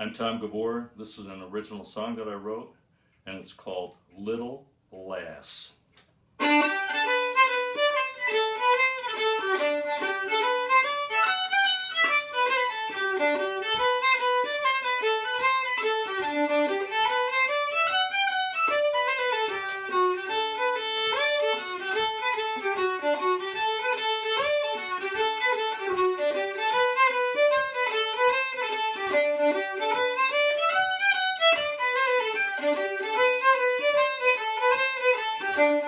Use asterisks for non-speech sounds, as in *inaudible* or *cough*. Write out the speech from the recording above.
I'm Tom Gabor. This is an original song that I wrote, and it's called Little Lass. thank *laughs* you